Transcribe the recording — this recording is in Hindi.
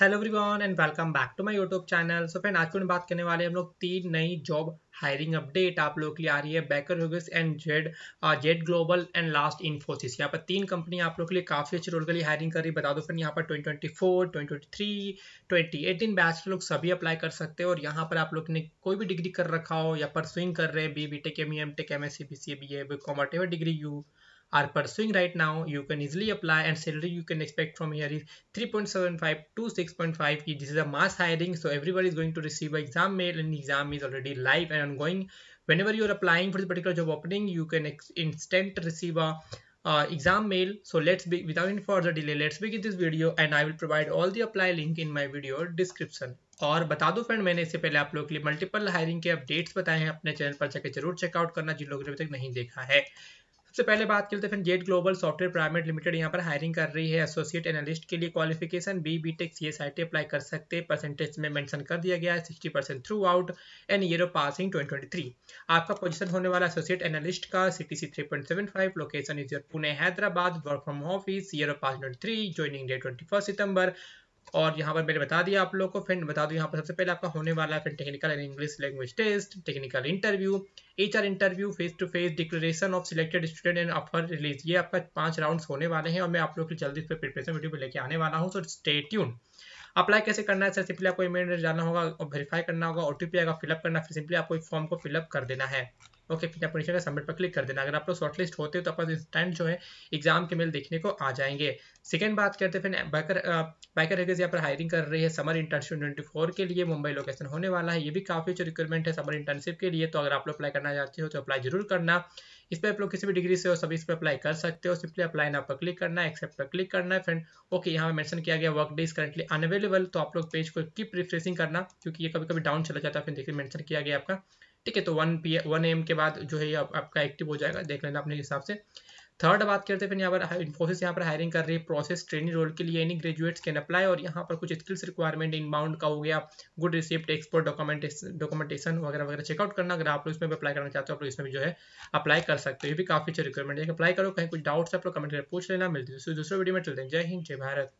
Hello everyone and welcome back to my YouTube channel so friend आज को बात करने वाले हम लोग तीन नई जॉब हायरिंग अपडेट आप लोगों के लिए आ रही है Baker Hughes and Z Z Global and last Infosys यहाँ पर तीन कंपनी आप लोगों के लिए काफ़ी अच्छे रोल के लिए हायरिंग कर रही है। बता दो फ्रेंड यहाँ पर 2024, 2023, 2018 बैच लोग सभी अप्लाई कर सकते हैं और यहाँ पर आप लोग ने कोई भी डिग्री कर रखा हो या परसुइंग कर रहे हैं B B tech M M tech M S C B C B A B com degree you are pursuing right now you can easily apply and salary you can expect from here is 3.75 to 6.5 this is a mass hiring so everybody is going to receive an exam mail and exam is already live and ongoing whenever you're applying for this particular job opening you can instant receive a uh, exam mail so let's be without any further delay let's begin this video and i will provide all the apply link in my video description और बता दो फ्रेंड मैंने इससे पहले आप लोगों के लिए मल्टीपल हायरिंग के अपडेट्स बताए हैं अपने चैनल पर जाकर ज़रूर चेकआउट करना जिन लोगों ने अभी तक नहीं देखा है सबसे पहले बात करते हैं get global software private limited यहाँ पर हायरिंग कर रही है एसोसिएट एनालिस्ट के लिए qualification B B tech C S I T apply कर सकते हैं। परसेंटेज में मेंशन कर दिया गया है sixty percent throughout and year of passing twenty twenty three आपका पोजिशन होने वाला एसोसिएट एनालिस्ट का C T C three point seven five location is your Pune Hyderabad work from office year of pass twenty three joining date twenty first सितंबर और यहाँ पर मैंने बता दिया आप लोगों को फ्रेंड बता दूँ यहाँ पर सबसे पहले आपका होने वाला है technical and English language test technical interview H R interview face to face declaration of selected student and offer release ये आपका पाँच राउंड होने वाले हैं और मैं आप लोग की जल्दी इस पर प्रिपरेशन वीडियो लेके आने वाला हूँ सो अप्लाई कैसे करना है? सर सिंपली आपको ईमेल जाना होगा और वेरीफाई करना होगा ओटीपी आएगा फिलअप करना फिर सिंपली आपको फॉर्म को फिलअप कर देना है। ओके फिर आप नीचे सबमिट पर क्लिक कर देना। अगर आप लोग शॉर्टलिस्ट होते हो तो आप इंस्टेंट जो है एग्ज़ाम के मेल देखने को आ जाएँगे। सेकंड बात करते हैं, फिर बैकर रेगेज यहाँ पर हायरिंग कर रही है समर इंटर्नशिप ट्वेंटी फोर के लिए। मुंबई लोकेशन होने वाला है, ये भी काफ़ी अच्छी रिक्वायरमेंट है समर इंटर्नशिप के लिए। तो अगर आप लोग अप्लाई करना चाहते हो तो अप्लाई ज़रूर करना। इस पर आप लोग किसी भी डिग्री से हो, सभी इस पर अप्लाई कर सकते हो। सिंपली अप्लाई ना पर क्लिक करना है एक्सेप्ट पर क्लिक करना। है फ्रेंड ओके, यहाँ मेंशन किया गया वर्क डेज़ करंटली अनअवेलेबल तो आप लोग पेज को कीप रिफ्रेशिंग करना, क्योंकि ये कभी कभी डाउन चला जाता है। फिर देखिए मेंशन किया गया आपका। ठीक है तो वन पी वन एम के बाद जो है आप, आपका एक्टिव हो जाएगा देख लेना अपने हिसाब से। थर्ड बात करते हैं फिर यहाँ पर इन्फोसिस यहाँ पर हायरिंग कर रही है प्रोसेस ट्रेनिंग रोल के लिए एनी ग्रेजुएट्स कैन अप्लाई और यहाँ पर कुछ स्किल्स रिक्वायरमेंट इनबाउंड का हो गया good receipt export documentation documentation वगैरह वगैरह चेकआउट करना अगर आप लोग इसमें भी अप्लाई करना चाहते हो आप लोग इसमें भी जो है अप्लाई कर सकते हो ये भी काफ़ी अच्छी रिक्वायरमेंट है। अप्लाई करो कहीं कुछ डाउट्स आप लोग कमेंट करके पूछ लेना मिलती है दूसरे वीडियो में चलते हैं। जय हिंद जय भारत।